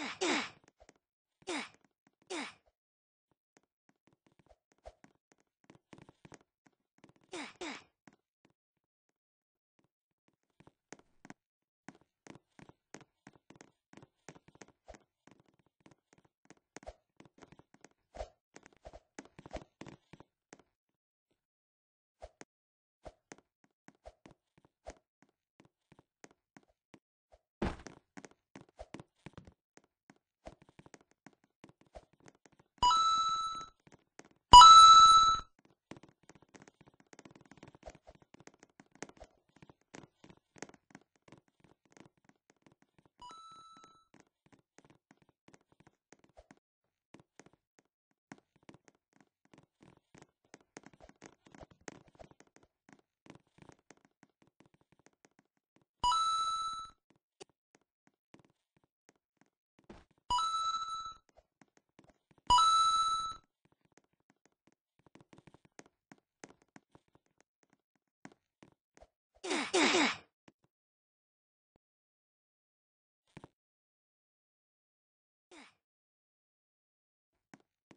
Yeah.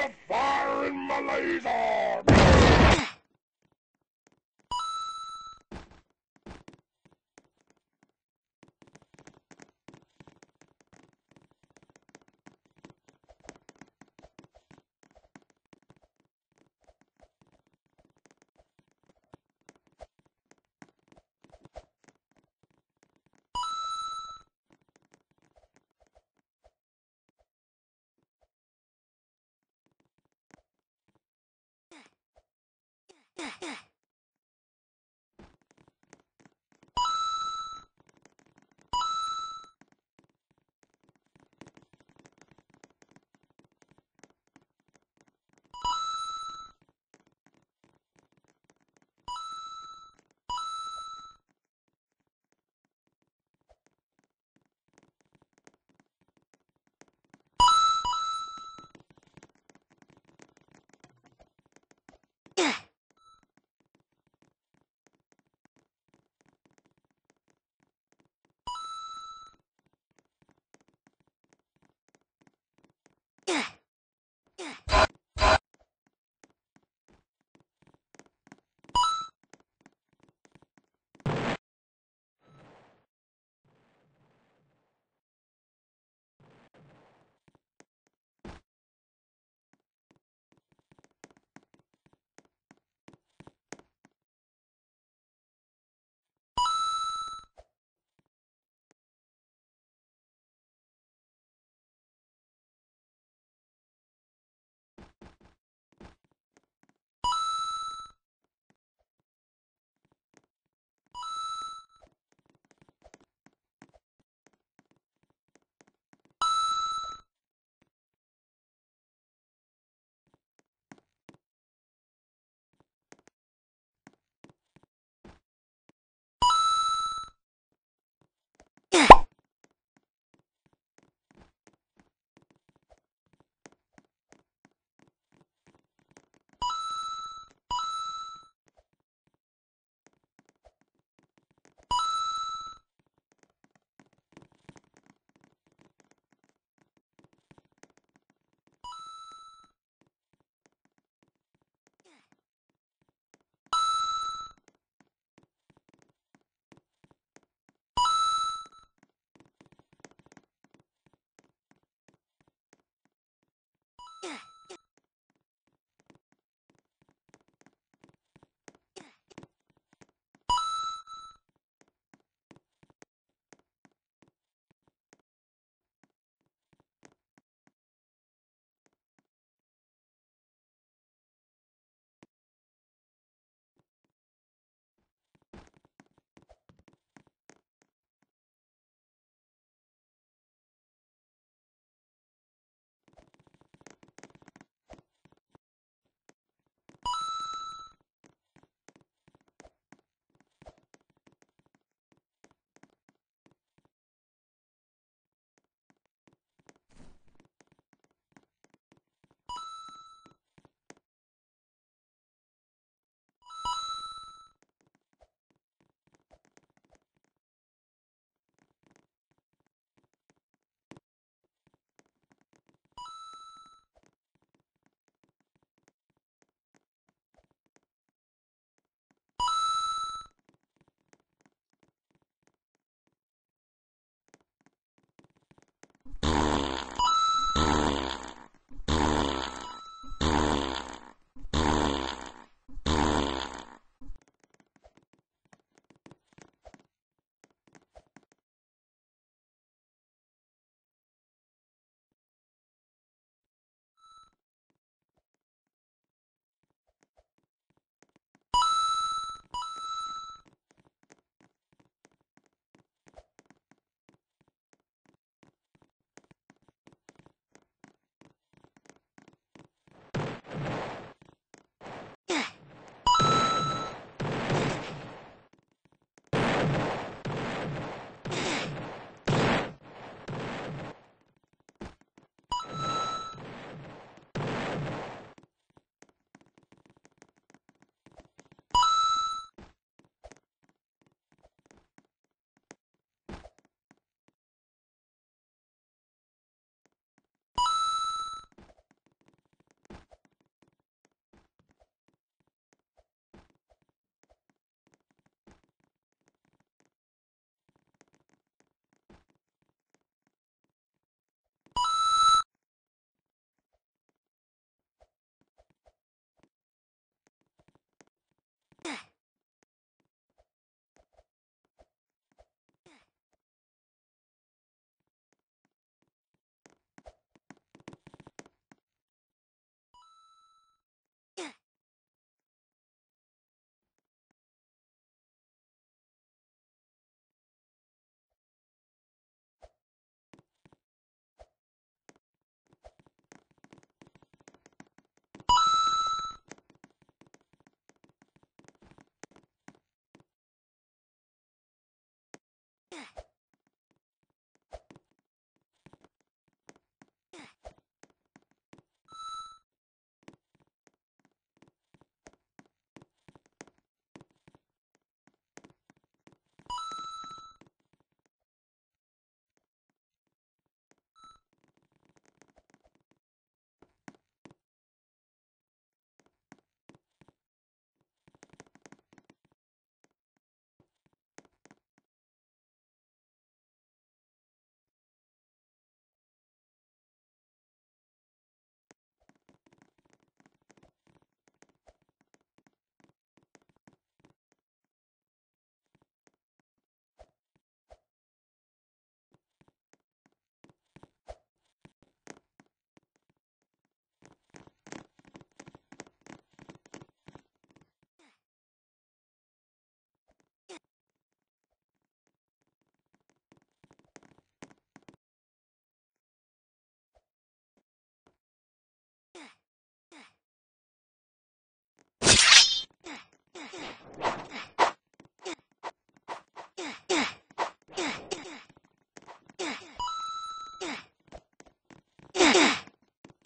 I'm a firing my laser! Yeah.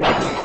Thank you.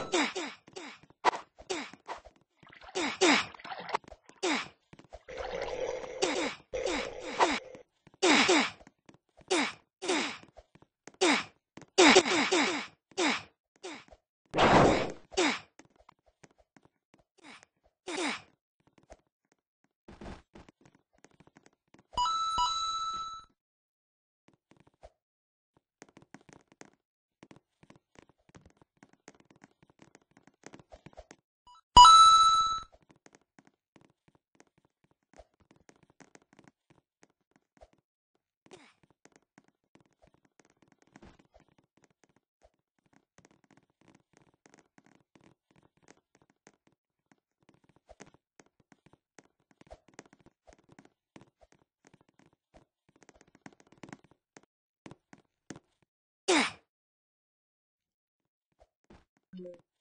Coming.